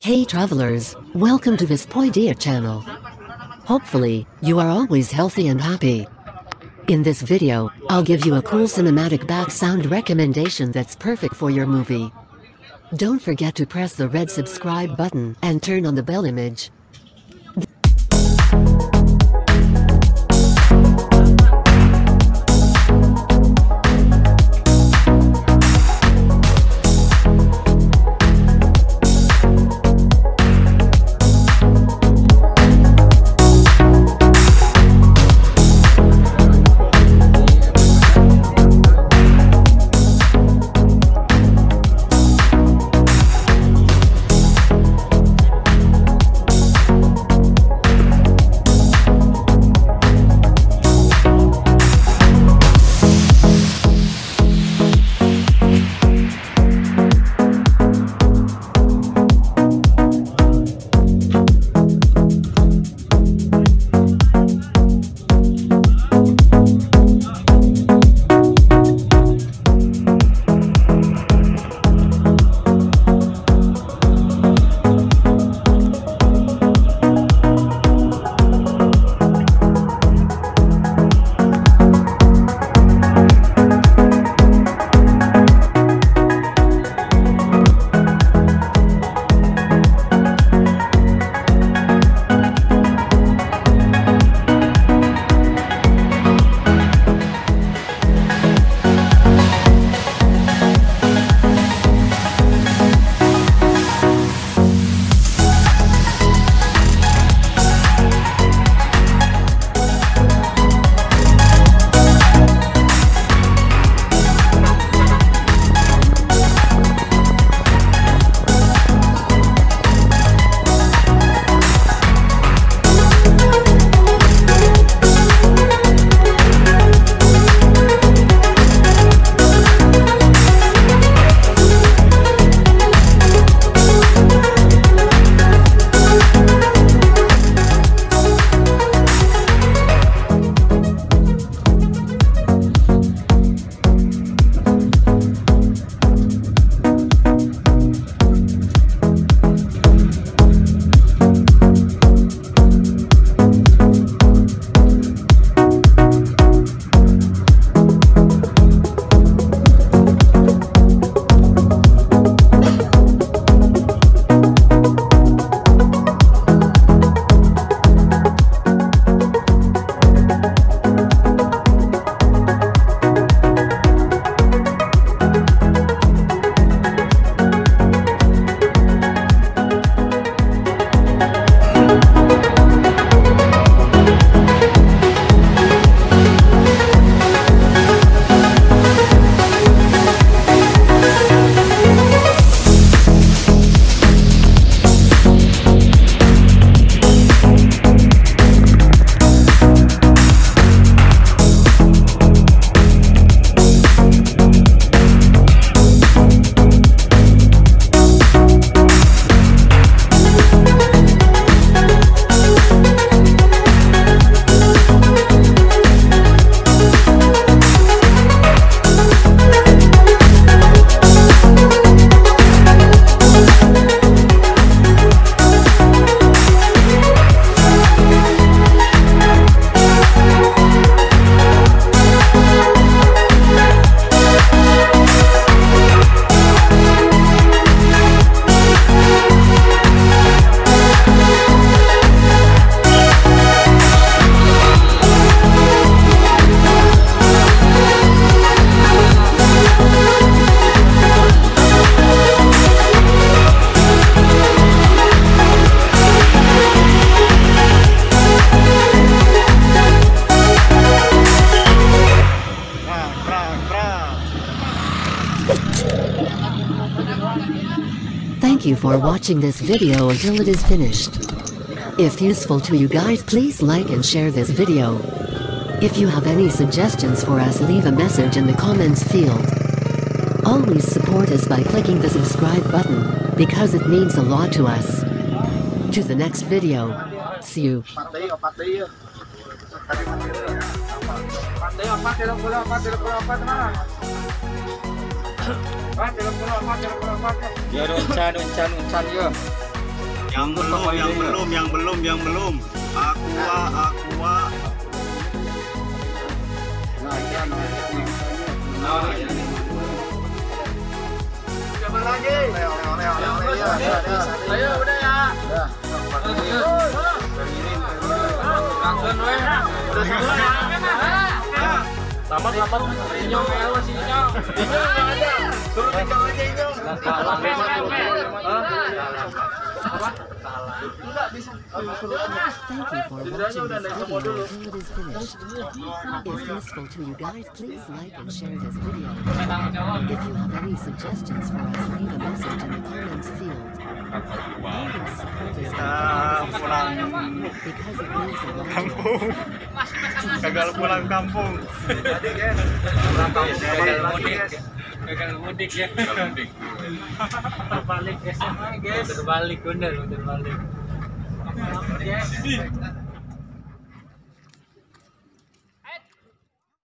Hey travelers, welcome to this Poidia channel. Hopefully, you are always healthy and happy. In this video, I'll give you a cool cinematic back sound recommendation that's perfect for your movie. Don't forget to press the red subscribe button and turn on the bell image. You for watching this video until it is finished. If useful to you guys please like and share this video. If you have any suggestions for us leave a message in the comments field. Always support us by clicking the subscribe button, because it means a lot to us. To the next video. See you. Ya uncan uncan uncan ya. Yang belum, yang belum, yang belum, yang belum. Aqua, aqua. Ayo udah ya. Selamat selamat Inyong ya lo si Inyong. Inyong enggak ada. Suruh tinggal aja Inyong. Thank you for watching this video until it is finished. If useful to you guys, please like and share this video. If you have any suggestions for us, leave a message in the comments field. Always support us because it means a lot to us. kampung. Gagal pulang kampung. Gagal mudik. Eh. Gagal mudik ya. Terbalik guys. Terbalik bener, terbalik.